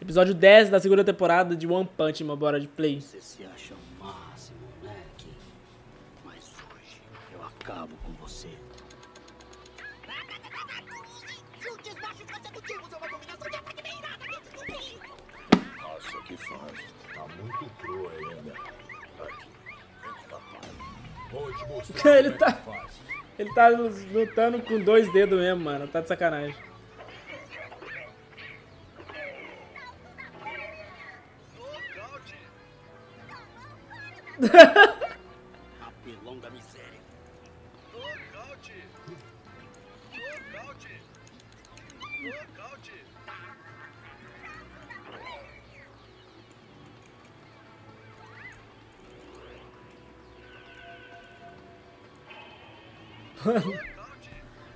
Episódio 10 da segunda temporada de One Punch Man, bora de play. Você se acha o máximo, né, Kim? Mas hoje eu acabo com você. Nossa, que fase. Tá muito cru ainda. Aqui. Vou te mostrar Ele é tá- faz. Ele tá lutando com dois dedos mesmo, mano. Tá de sacanagem. Apelão da miséria.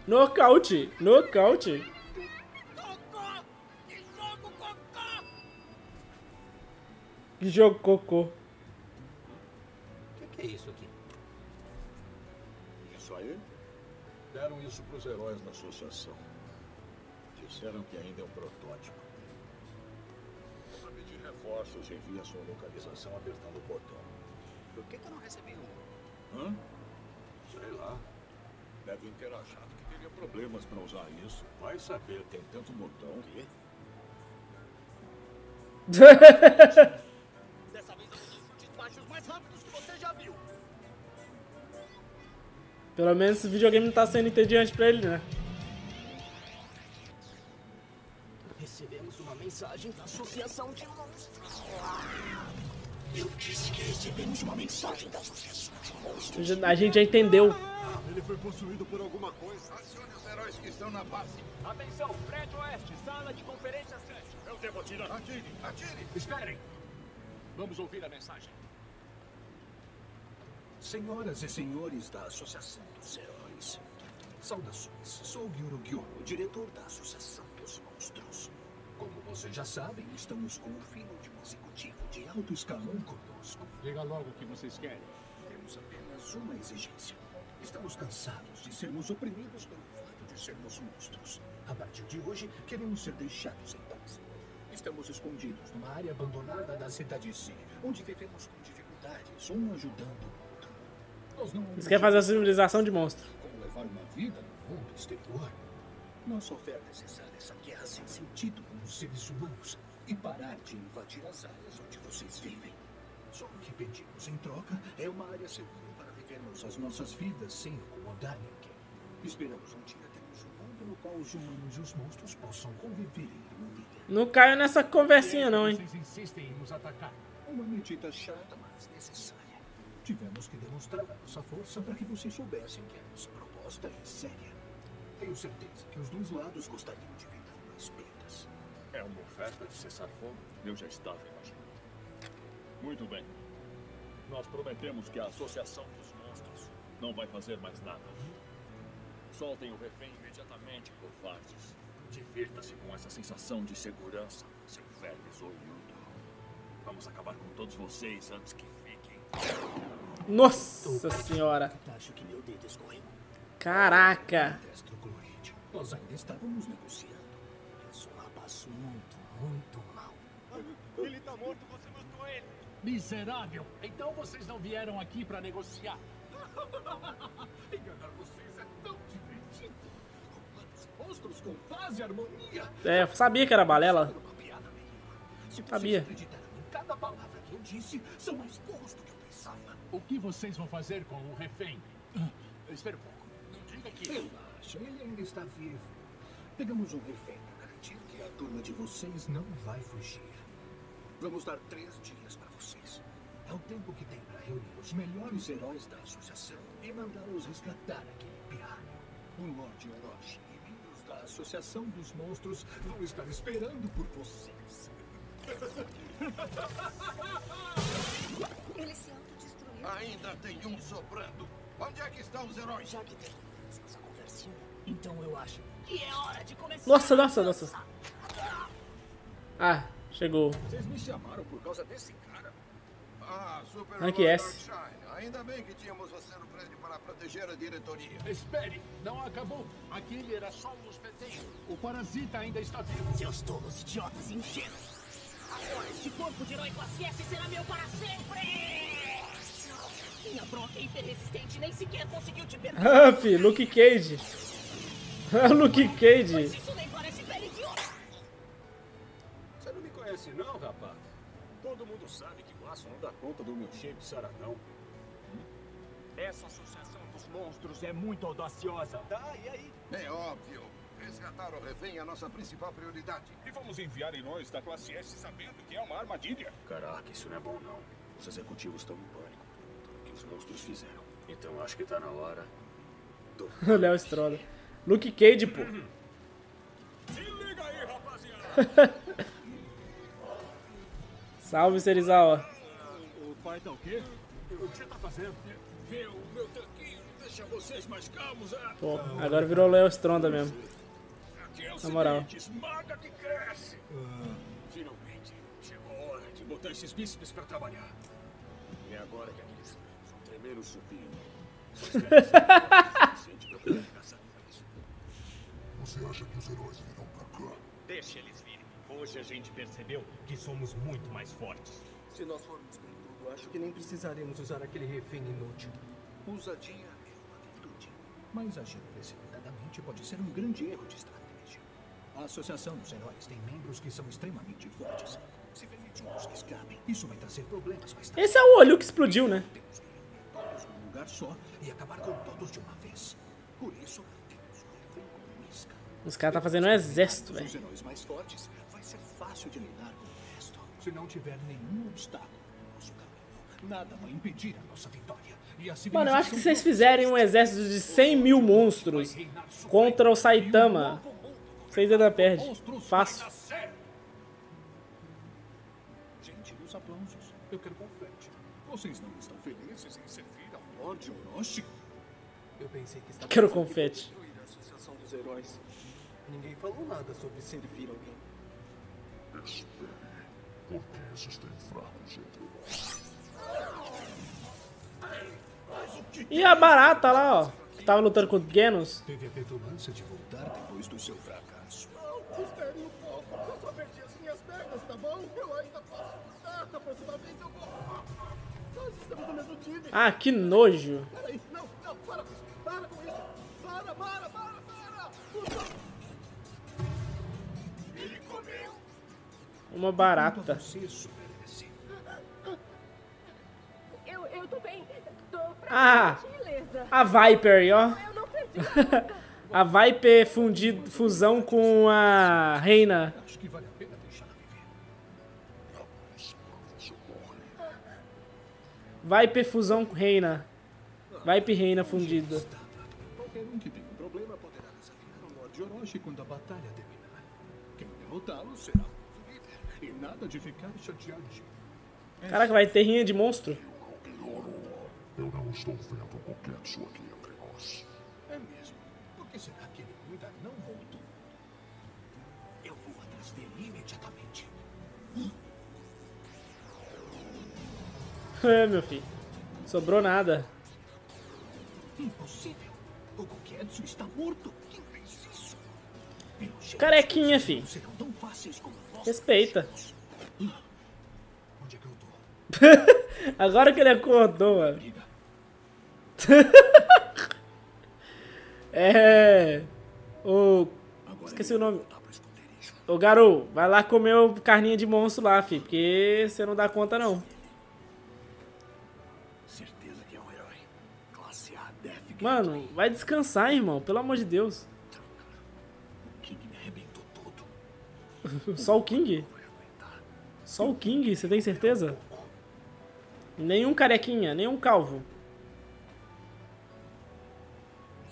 Nocaute! Nocaute! Cocô! Que jogo cocô. Pros heróis da associação. Disseram que ainda é um protótipo. Para pedir reforços, envia sua localização apertando o botão. Por que, que eu não recebi um? Hã? Sei lá. Devem ter achado que teria problemas para usar isso. Vai saber, tem tanto botão. Quê? Dessa vez eu vou baixos mais rápidos que você já viu. Pelo menos esse videogame não tá sendo entediante pra ele, né? Recebemos uma mensagem da Associação de Monstros. Eu disse que recebemos uma mensagem da Associação de Monstros. A gente já entendeu. Ele foi possuído por alguma coisa. Acione os heróis que estão na base. Atenção, prédio oeste, sala de conferência 7. Eu devo atirar. Atire, atire. Esperem. Vamos ouvir a mensagem. Senhoras e senhores da Associação dos Heróis, saudações. Sou Gyuro Gyuro, diretor da Associação dos Monstros. Como vocês já sabem, estamos com o fim de um executivo de alto escalão conosco. Diga logo o que vocês querem. Temos apenas uma exigência. Estamos cansados de sermos oprimidos pelo fato de sermos monstros. A partir de hoje, queremos ser deixados em paz. Estamos escondidos numa área abandonada da cidade-ci, onde vivemos com dificuldades, um ajudando o Eles querem fazer a civilização de monstro. como levar uma vida no mundo exterior. Nossa oferta é cessar essa guerra sem sentido com os seres humanos e parar de invadir as áreas onde vocês vivem. Só o que pedimos em troca é uma área segura para vivermos as nossas vidas sem incomodar ninguém. Esperamos um dia termos um mundo no qual os humanos e os monstros possam conviver em harmonia. Não caio nessa conversinha não, hein? Vocês insistem em nos atacar. Uma medida chata, mas necessária. Tivemos que demonstrar a nossa força para que vocês soubessem que a nossa proposta é séria. Tenho certeza que os dois lados gostariam de ver mais perdas. É uma oferta de cessar fogo? Eu já estava imaginando. Muito bem. Nós prometemos que a Associação dos Monstros não vai fazer mais nada. Soltem o refém imediatamente, covardes. Divirta-se com essa sensação de segurança, seu verme zoiudo. Vamos acabar com todos vocês antes que. Nossa senhora. Acho que meu dedo escorregou. Caraca. Nós ainda estávamos negociando. Eu sou um rapaz muito, muito mal. Ele tá morto, você matou ele. Miserável. Então vocês não vieram aqui pra negociar. Enganar vocês é tão divertido. E monstros com paz e harmonia. É, eu sabia que era balela. Sabia. acreditaram em cada palavra que eu disse, são mais burros do que eu pensava. O que vocês vão fazer com o refém? Ah, Espera um pouco. Não diga que... Relaxa, ele ainda está vivo. Pegamos um refém para garantir que a turma de vocês não vai fugir. Vamos dar três dias para vocês. É o tempo que tem para reunir os melhores heróis da associação e mandá-los resgatar aquele pirralho. O Lorde Orochi e membros da Associação dos Monstros vão estar esperando por vocês. Ele se autodestruiu. Ainda tem um sobrando. Onde é que estão os heróis? Já que terminamos essa conversinha, então eu acho que é hora de começar. Nossa, nossa, nossa. Ah, chegou. Vocês me chamaram por causa desse cara? Ah, Super Rank Lord S. Ainda bem que tínhamos você no prédio para proteger a diretoria. Espere, não acabou. Aquele era só um hospedeiro. O parasita ainda está vivo. Seus tolos idiotas ingênuos. Este corpo de herói classe S será meu para sempre! Minha bronca é hiperresistente, nem sequer conseguiu te perder. Ah, fi, Luke Cage. Luke Cage. Mas isso nem parece pele de ouro. Você não me conhece não, rapaz? Todo mundo sabe que o aço não dá conta do meu shape saradão. Essa associação dos monstros é muito audaciosa. Tá, e aí? É óbvio. Resgatar o refém é a nossa principal prioridade. E vamos enviar heróis da classe S sabendo que é uma armadilha. Caraca, isso não é bom não. Os executivos estão em pânico os monstros fizeram. Então acho que tá na hora. Léo Stroda. Luke Cage, pô. Se liga aí, rapaziada. Salve, Serizawa. O pai tá o quê? O que você tá fazendo? Viu, meu tanquinho deixa vocês mais calmos, é? Pô, agora virou Léo Stronda mesmo. Aqui é o Na moral. esmaga que cresce. Finalmente, chegou a hora de botar esses bíceps pra trabalhar. É agora que aqueles vão tremer o supino. Só espera ser forte o suficiente pra poder caçar isso. Você acha que os heróis virão pra cá? Deixa eles virem. Hoje a gente percebeu que somos muito mais fortes. Se nós formos com tudo, acho que nem precisaremos usar aquele refém inútil. Ousadia é uma virtude. Mas agir precipitadamente pode ser um grande erro de estratégia. A Associação dos Heróis tem membros que são extremamente fortes. Se permitir dos que escapem, isso vai trazer problemas mais tarde. Esse é o olho que explodiu, né? Temos que lugar só e acabar com todos de uma vez. Por isso, temos um refém como isca. Os caras tá fazendo um exército, Os velho. heróis mais fortes, vai ser fácil de lidar com o resto. Se não tiver nenhum obstáculo no nosso caminho, nada vai impedir a nossa vitória. Mano, eu acho que se vocês fizerem um exército de 100 mil monstros contra o Saitama, vocês ainda perdem. Fácil. Gente, os aplausos. Eu quero confete. Vocês não estão felizes Orochi? Eu pensei que estava Quero confete. destruir a Associação dos Heróis. Ninguém falou nada sobre servir alguém. Porque existem fracos entre nós. E a barata lá, ó. Que tava lutando com o Genos. Teve a petulância de voltar depois do seu fracasso. Espere um pouco. Eu só perdi as minhas pernas, tá bom? Eu ainda posso lutar. Da próxima vez eu vou. Ah, que nojo. Peraí, não, não, para com isso. Para com isso. Para, para, para, para. Ele comeu. Uma barata. Eu, eu tô bem. Tô Ah, a Viper aí, ó. Eu não perdi nada. A Viper fundido, fusão com a Reina. Acho que vale Viper fusão com Reina. Viper Reina fundida. Qualquer um que tenha um problema poderá desafiar o Lorde Orochi quando a batalha terminar. Quem derrotá-lo será o líder. E nada de ficar chateadinho. Caraca, vai ter rinha de monstro. Eu não estou vendo qualquer pessoa aqui entre nós. É mesmo. Por que será que ele ainda não voltou? Eu vou atrás dele imediatamente. É, meu filho. Sobrou nada. Impossível. O Goketsu está morto. Quem fez isso? Jeito, Carequinha, fi. não serão tão fáceis como nós. Respeita. Onde é que eu tô? Agora que ele acordou, mano. É. O. Esqueci o nome. Ô, Garu, vai lá comer o carninha de monstro lá, fi. Porque você não dá conta, não. Mano, vai descansar, irmão. Pelo amor de Deus. O King me arrebentou todo. Só o King? Só o King, você tem certeza? Nenhum carequinha, nenhum calvo.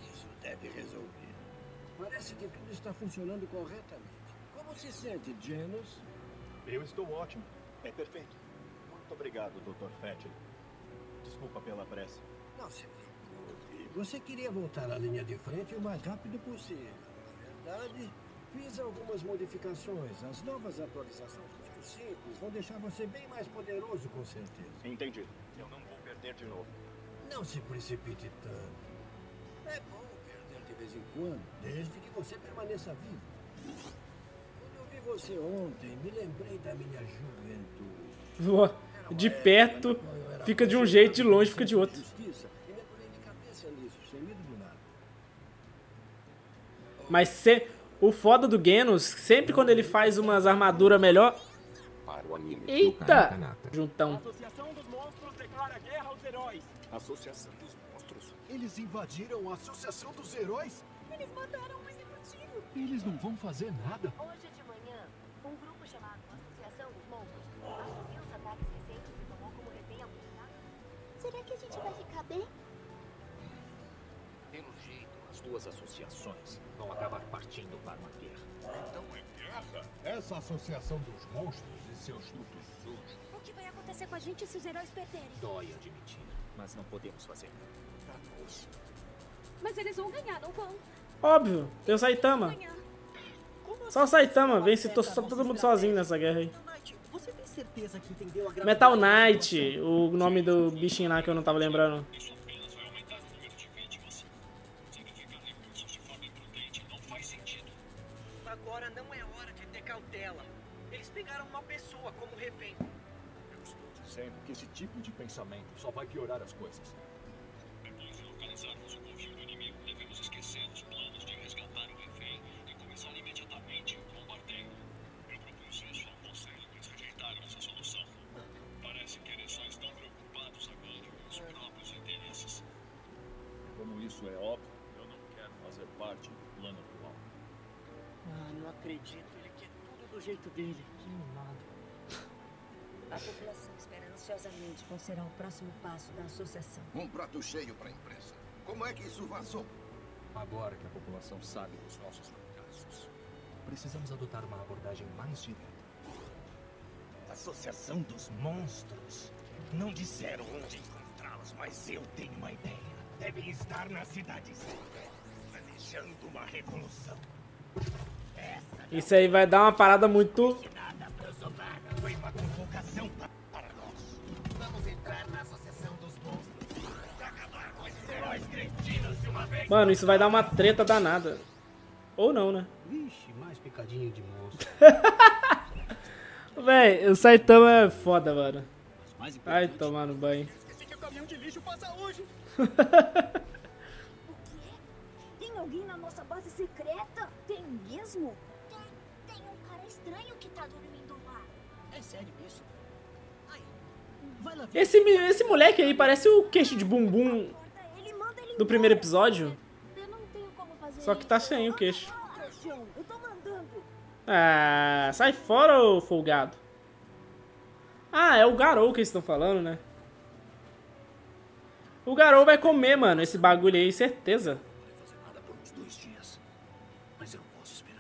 Isso deve resolver. Parece que tudo está funcionando corretamente. Como se sente, Janus? Eu estou ótimo. É perfeito. Muito obrigado, Dr. Fett. Desculpa pela pressa. Não se preocupe. Você queria voltar à linha de frente o mais rápido possível. Na verdade, fiz algumas modificações. As novas atualizações dos simples vão deixar você bem mais poderoso, com certeza. Entendido. Eu não vou perder de novo. Não se precipite tanto. É bom perder de vez em quando, desde que você permaneça vivo. Quando eu vi você ontem, me lembrei da minha juventude. De perto fica de um jeito, de longe fica de outro. Justiça e mergulhei de cabeça nisso, sem medo de nada. Mas se, o foda do Genos, sempre quando ele faz umas armaduras melhor... Para o anime. Eita! Juntão. Associação dos Monstros declara guerra aos heróis. Associação dos Monstros. Eles invadiram a Associação dos Heróis? Eles mataram o executivo. Eles não vão fazer nada. Hoje de manhã, um grupo chamado Associação dos Monstros assumiu os ataques recentes e tomou como refém alguns Será que a gente vai ficar bem? Pelo jeito, duas associações vão acabar partindo para uma guerra. Então é guerra? Essa associação dos monstros e seus dutos sujos. O que vai acontecer com a gente se os heróis perderem? Dói admitir, mas não podemos fazer nada. Danos. Mas eles vão ganhar, não vão? Óbvio, tem o Saitama. Só o Saitama vence to- só todo mundo sozinho nessa guerra aí. Metal Knight, o nome do bichinho lá que eu não tava lembrando. Agora não é hora de ter cautela. Eles pegaram uma pessoa como refém. Eu estou dizendo que esse tipo de pensamento só vai piorar as coisas. Depois de localizarmos o confio do inimigo, devemos esquecer os planos de resgatar o refém e começar imediatamente o bombardeio. Eu propus isso ao conselho, mas rejeitaram essa solução. Parece que eles só estão preocupados agora com os próprios interesses. Como isso é óbvio, eu não quero fazer parte do plano atual. Ah, não acredito. Ele quer tudo do jeito dele. Que mimado. A população espera ansiosamente qual será o próximo passo da associação. Um prato cheio para a imprensa. Como é que isso vazou? Agora que a população sabe dos nossos fracassos, precisamos adotar uma abordagem mais direta. Associação dos Monstros. Não disseram onde encontrá-los, mas eu tenho uma ideia. Devem estar na cidade planejando uma revolução. Isso aí vai dar uma parada muito. Mano, isso vai dar uma treta danada. Ou não, né? Vixe, mais picadinho de monstro. Véi, o Saitama é foda, mano. Ai, tomar no banho. Esqueci que o caminhão de lixo passa hoje. Tem alguém na nossa base secreta? Tem mesmo? Tem, tem um cara estranho que tá dormindo lá. É sério isso? Ai, vai lá ver. Esse, esse moleque aí parece o queixo de bumbum Ele manda ele do primeiro episódio. Eu não tenho como fazer Só que tá sem o queixo. Ah, sai fora, ô folgado. Ah, é o Garou que eles estão falando, né? O Garou vai comer, mano, esse bagulho aí, certeza.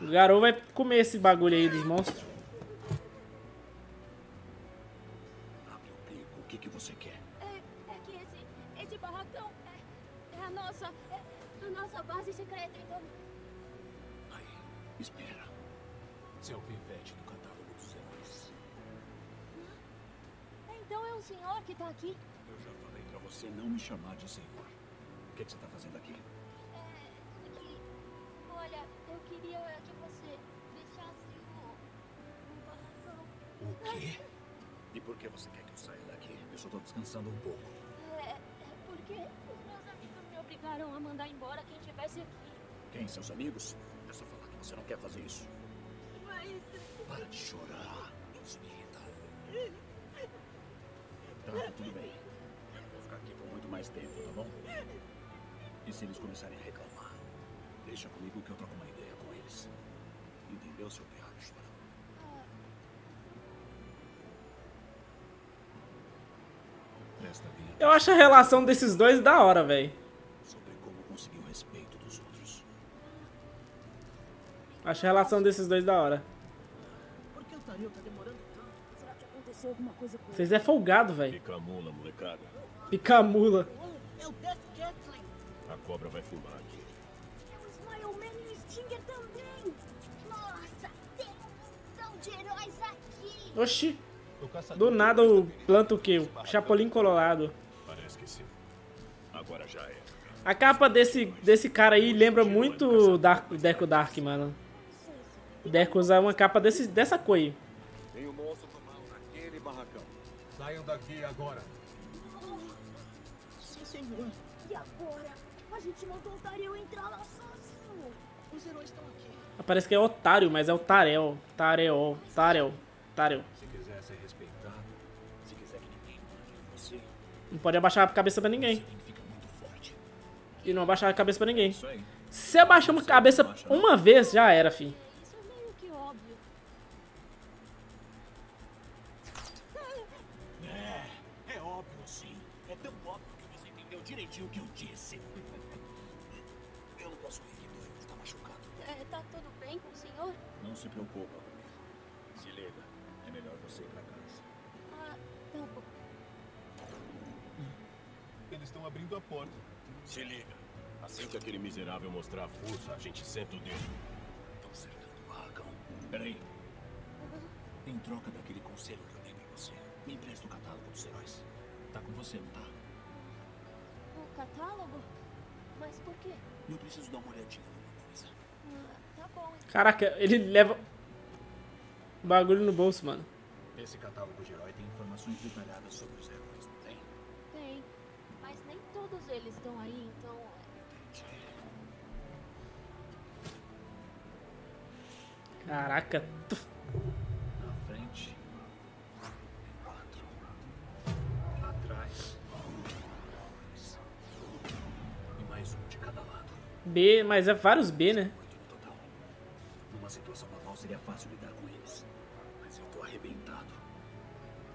O Garou vai comer esse bagulho aí dos monstros. Abre o bico. O que, que você quer? É, é que esse, esse barracão é a nossa, é a nossa base secreta, então. Aí, espera. Você é o pivete do catálogo dos heróis. Então é o senhor que tá aqui? Eu já falei pra você não me chamar de senhor. O que, que você tá fazendo aqui? É que, olha, eu queria que você deixasse o. O quê? E por que você quer que eu saia daqui? Eu só tô descansando um pouco. É, é porque os meus amigos me obrigaram a mandar embora quem estivesse aqui. Quem? Seus amigos? É só falar que você não quer fazer isso. Mas. Para de chorar. Isso me irrita. Tá, tudo bem. Vou ficar aqui por muito mais tempo, tá bom? E se eles começarem a reclamar? Deixa comigo que eu troco uma ideia com eles. Entendeu, seu piado chorão? Eu acho a relação desses dois da hora, velho. Acho a relação desses dois da hora. Por que o Taril tá demorando tanto? Será que aconteceu alguma coisa com Vocês é folgado, velho. Molecada. Picamula. É o Death Gatling. A cobra vai fumar aqui. É o Smile Man e o Stinger também. Nossa, tem um montão de heróis aqui. Oxi. Do nada o planta o quê? O Chapolin Colorado. Parece que sim. Agora já é. A capa desse, desse cara aí lembra muito Dark, Deco Dark, mano. O Deco usa uma capa desse, dessa cor aí. Tem um monstro do mal Naquele barracão. Saiam daqui agora. Sim, senhor. E agora? A gente mandou o Dario entrar lá sozinho. Os heróis estão aqui. Parece que é otário, mas é o Tarel. Tarel. Tarel. Tarel. Se quiser ser respeitado, se quiser que ninguém mande em você, Não pode abaixar a cabeça pra ninguém. E não abaixar a cabeça pra ninguém. Se abaixar uma cabeça uma vez, já era, fi. É tão óbvio que você entendeu direitinho o que eu disse. Eu não posso ir, Guido. Está machucado. É, tá tudo bem com o senhor? Não se preocupa comigo. Se liga, é melhor você ir pra casa. Ah, tá bom. Eles estão abrindo a porta. Se liga. Assim que aquele miserável mostrar a força, a gente senta o dedo. Estão cercando o barracão. Peraí. Em troca daquele conselho que eu dei pra você, me empresta o catálogo dos heróis. Tá com você, não tá? O catálogo? Mas por quê? Eu preciso dar uma olhadinha numa coisa. Ah, tá bom. Caraca, ele leva bagulho no bolso, mano. Esse catálogo de herói tem informações detalhadas sobre os heróis, não tem? Tem. Mas nem todos eles estão aí, então. Caraca. Tuf. B, mas é vários B, né? Numa situação normal seria fácil lidar com eles. Mas eu tô arrebentado.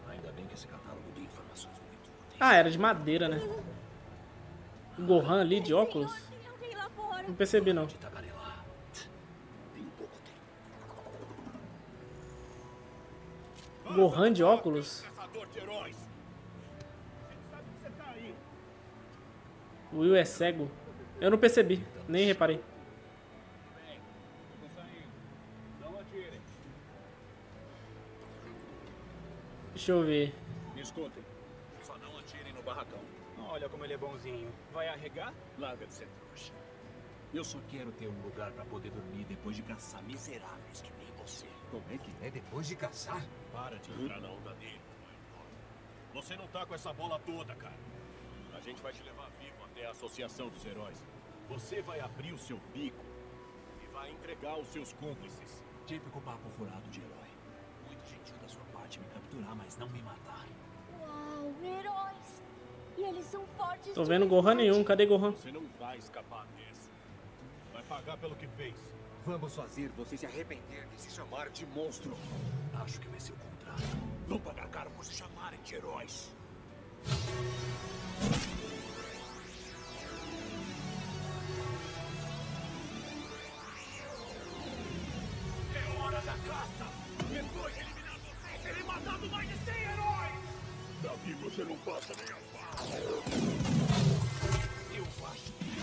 Ainda bem que esse catálogo tem informações muito úteis. Ah, era de madeira, né? O Gohan ali de óculos. Não percebi, não. Gohan de óculos? Heróis. O Will é cego. Eu não percebi, nem reparei. Não atirem. Deixa eu ver. Me escutem. Só não atirem no barracão. Olha como ele é bonzinho. Vai arregar? Larga de ser trouxa. Eu só quero ter um lugar pra poder dormir depois de caçar miseráveis que nem você. Como é que é depois de caçar? Para de entrar na onda dele. Você não tá com essa bola toda, cara. A gente vai te levar vivo até a Associação dos Heróis. Você vai abrir o seu bico e vai entregar os seus cúmplices. Típico papo furado de herói. Muito gentil da sua parte me capturar, mas não me matar. Uau, heróis. E eles são fortes. Tô de vendo Gohan verdade. nenhum, cadê Gohan? Você não vai escapar dessa. Vai pagar pelo que fez. Vamos fazer você se arrepender de se chamar de monstro. Acho que vai ser o contrário. Vão pagar caro por se chamarem de heróis.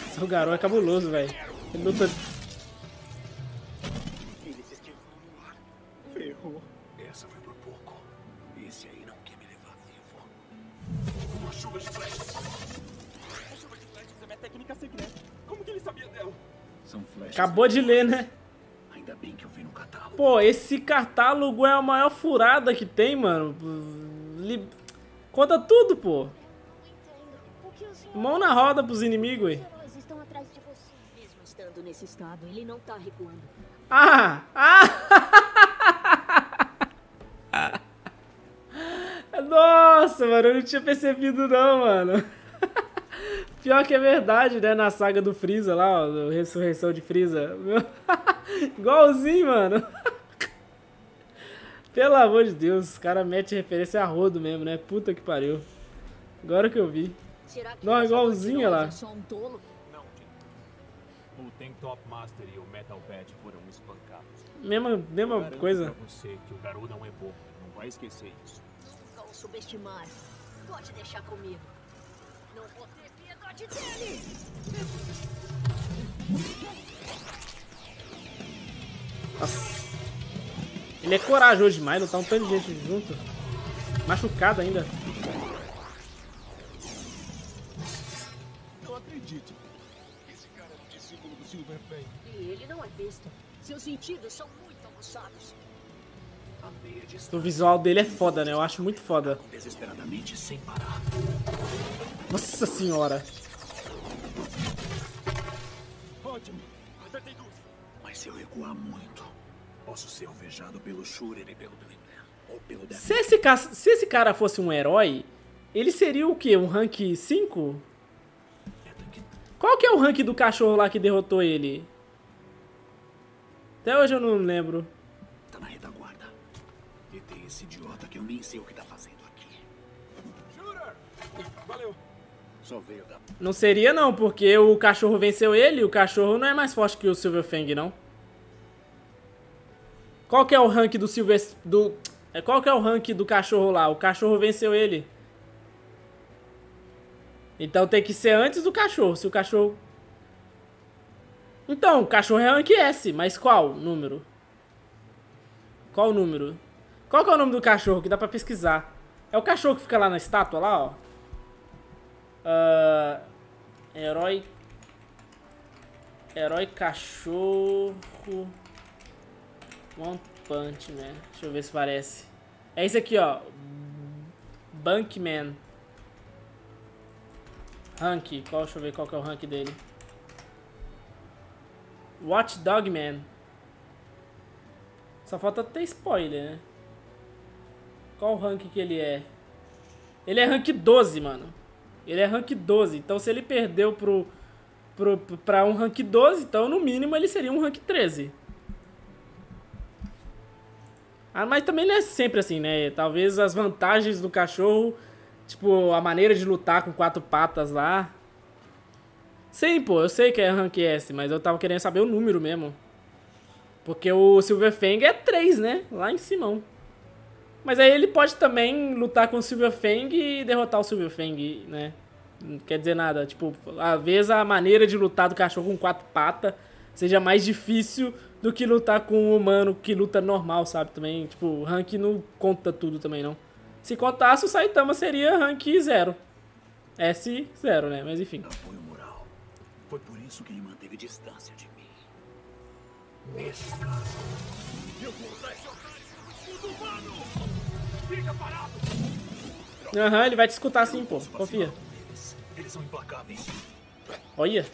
Esse Garou é cabuloso, velho. Ele luta. Ele se esquivou no ar. Ferrou. Essa foi por pouco. Esse aí não quer me levar vivo. uma chuva de flechas. A chuva de flechas é minha técnica secreta. Como que ele sabia dela? São flechas. Acabou de ler, né? Ainda bem que eu vi no catálogo. Pô, esse catálogo é a maior furada que tem, mano. Li- Conta tudo, pô. Mão na roda pros inimigos, ué. Os heróis estão atrás de você. Mesmo estando nesse estado, ele não tá recuando. Ah! Ah! Nossa, mano, eu não tinha percebido não, mano. Pior que é verdade, né? Na saga do Freeza lá, ó, Ressurreição de Freeza. Igualzinho, mano. Pelo amor de Deus, os caras metem referência a rodo mesmo, né? Puta que pariu. Agora que eu vi. Não, heróis lá. O Tank Top Master e o Metal foram espancados. Mesma, mesma Garanto coisa. Pra você que o garoto não é bobo. Não vai esquecer isso. Nunca o subestimar. Pode deixar comigo. Não vou ter piedade dele! Nossa. Ele é corajoso demais, não tá um tanto de gente junto. Machucado ainda. Não acredito. Esse cara é um discípulo do Silver Fang. E ele não é besta. Seus sentidos são muito aguçados. O visual dele é foda, né? Eu acho muito foda. Desesperadamente sem parar. Nossa senhora. Ótimo. Acertei tudo. Mas se eu recuar muito, posso ser alvejado pelo Shurer e pelo Ou pelo Death. Se esse, ca... Se esse cara fosse um herói, ele seria o quê? Um rank 5? Qual que é o rank do cachorro lá que derrotou ele? Até hoje eu não lembro. Tá na retaguarda. E tem esse idiota que eu nem sei o que tá fazendo aqui. Shooter! Valeu. Só veio da... Não seria não, porque o cachorro venceu ele e o cachorro não é mais forte que o Silver Fang, não. Qual que é o rank do Silver... Do... é, Qual que é o rank do cachorro lá? O cachorro venceu ele. Então tem que ser antes do cachorro. Se o cachorro... Então, o cachorro é rank S, mas qual número? Qual o número? Qual que é o nome do cachorro que dá pra pesquisar? É o cachorro que fica lá na estátua, lá, ó. Uh, herói... Herói cachorro... One Punch Man. Deixa eu ver se parece. É esse aqui, ó. Bankman. Rank. Qual, deixa eu ver qual que é o rank dele. Watchdog Man. Só falta ter spoiler, né? Qual o rank que ele é? Ele é rank 12, mano. Ele é rank 12. Então se ele perdeu pro, pro, pra um rank 12, então no mínimo ele seria um rank 13. Ah, mas também não é sempre assim, né? Talvez as vantagens do cachorro, tipo, a maneira de lutar com quatro patas lá. Sim, pô, eu sei que é rank S, mas eu tava querendo saber o número mesmo. Porque o Silver Fang é 3, né? Lá em cima. Mas aí ele pode também lutar com o Silver Fang e derrotar o Silver Fang, né? Não quer dizer nada. Tipo, às vezes a maneira de lutar do cachorro com quatro patas seja mais difícil do que lutar com um humano que luta normal, sabe? Também, tipo, o rank não conta tudo também, não. Se contasse, o Saitama seria rank 0. S0, né? Mas enfim. Apoio moral. Foi por isso que ele manteve distância de mim. Eu vou usar esse escudo humano! Fica parado! Aham, uhum, ele vai te escutar sim, pô. Confia. Eles, eles são implacáveis. Olha.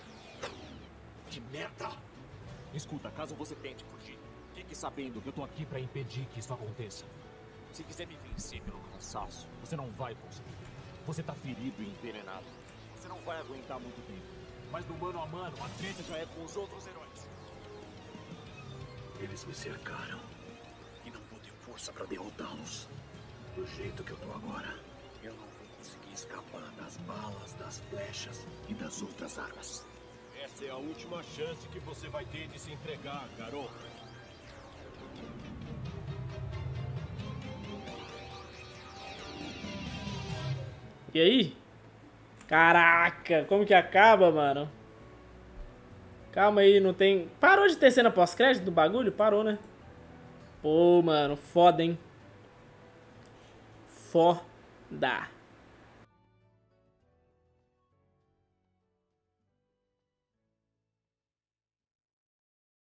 Que merda! Escuta, caso você tente fugir, fique sabendo que eu tô aqui pra impedir que isso aconteça. Se quiser me vencer pelo cansaço, você não vai conseguir. Você tá ferido e envenenado. Você não vai aguentar muito tempo. Mas no mano a mano, a treta já é com os outros heróis. Eles me cercaram. E não vou ter força pra derrotá-los. Do jeito que eu tô agora, eu não vou conseguir escapar das balas, das flechas e das outras armas. Essa é a última chance que você vai ter de se entregar, garoto. E aí? Caraca, como que acaba, mano? Calma aí, não tem... Parou de ter cena pós-crédito do bagulho? Parou, né? Pô, mano, foda, hein? Foda.